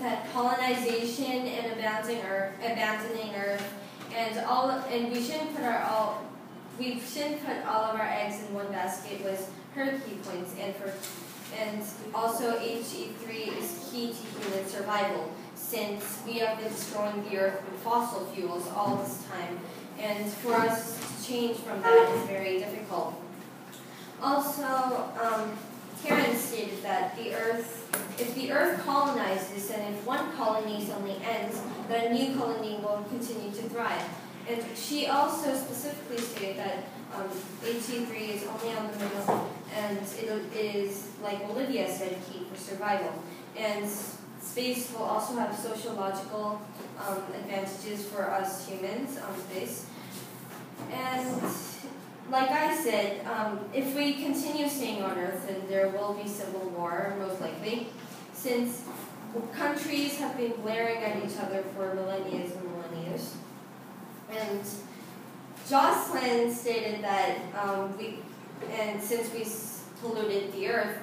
that colonization and abandoning Earth, abandoning Earth, and all, and we shouldn't put our all, we shouldn't put all of our eggs in one basket was her key points, and for, and also HE3 is key to human survival, since we have been destroying the Earth with fossil fuels all this time, and for us to change from that is very difficult. Also, um, Terence stated that the the Earth colonizes and if one colony suddenly ends, then a new colony will continue to thrive. And she also specifically stated that um, HE3 is only on the middle, and it is, like Olivia said, key for survival. And space will also have sociological um, advantages for us humans on space. And like I said, um, if we continue staying on Earth, then there will be civil war, most likely, since countries have been glaring at each other for millennia and millennia. And Jocelyn stated that um, we, and since we polluted the Earth,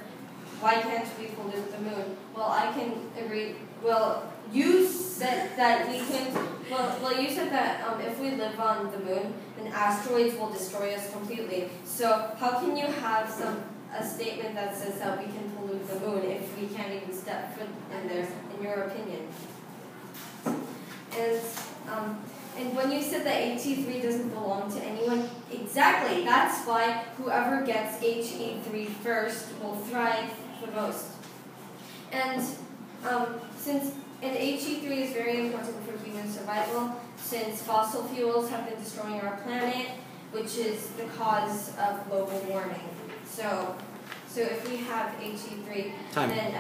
why can't we pollute the moon? Well, I can agree. Well, you said that we can. Well, well, you said that um, if we live on the moon, then asteroids will destroy us completely. So how can you have some a statement that says that we can pollute the moon if we can't even foot in there? In your opinion? And um, and when you said that HE3 doesn't belong to anyone, exactly. That's why whoever gets HE3 first will thrive the most. And um, since and HE3 is very important for human survival since fossil fuels have been destroying our planet, which is the cause of global warming. So, so if we have HE3, Time. then